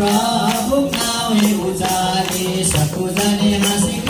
प्रभु नामे उजाले सकुजाने हाँसी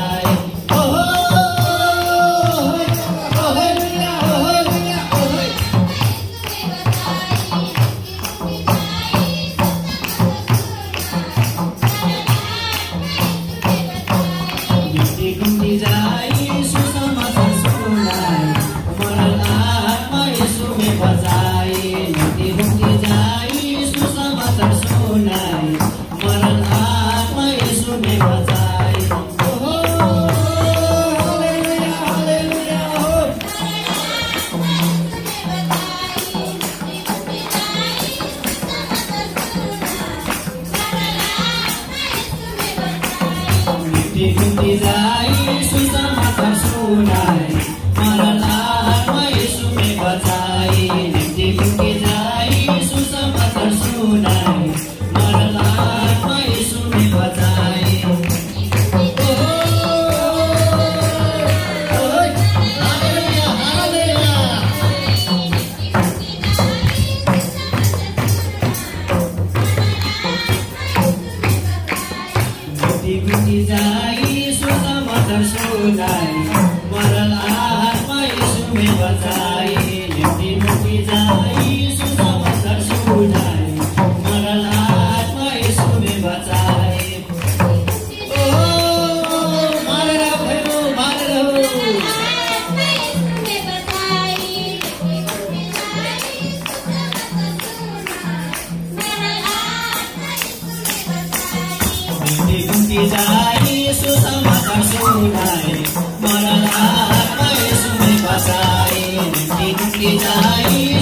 Inti-inti lai, susah makan sunai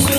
सु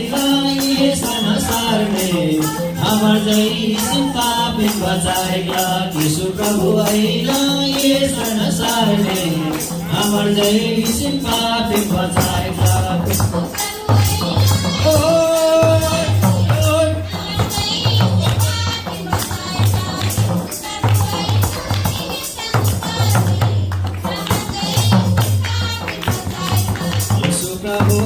अमर जय पापिन बचाएगा यीशु प्रभु अमर पापिन बचाएगा ओ, ओ, यीशु प्रभु